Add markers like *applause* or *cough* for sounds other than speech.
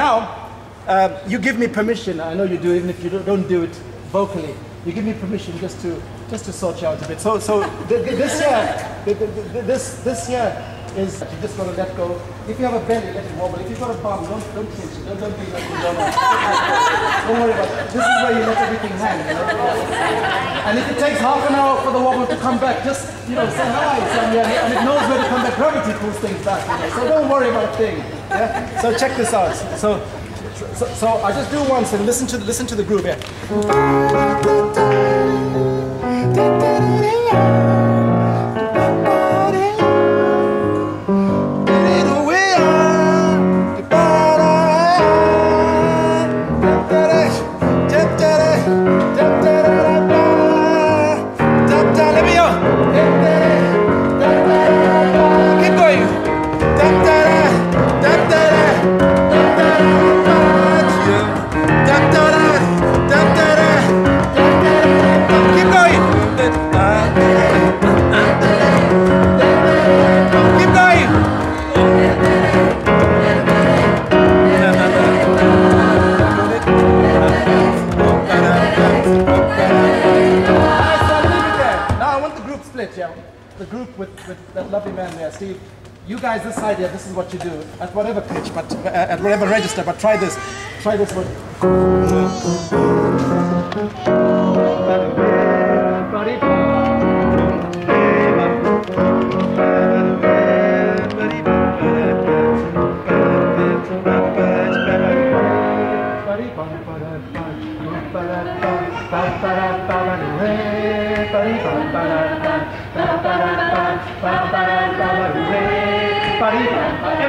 um, you give me permission. I know you do, even if you don't, do it vocally. You give me permission just to just to sort you out a bit. So so th- th- this year, th- th- th- this this year is you just gotta let go. If you have a belly, let it wobble. If you've got a bum, don't don't pinch it. Don't don't be like don't. *laughs* Don't worry about it. This is where you let everything hang. You know? And if it takes half an hour for the wobble to come back, just you know say hi, Sonia, and it knows where to come back. Gravity pulls things back. You know? So don't worry about a thing. Yeah? So check this out. So. So, so I just do once and listen to the, listen to the groove here. The group with, with that lovely man there, Steve. You guys this idea, this is what you do at whatever pitch, but uh, at whatever register. But try this, try this one. Caparica.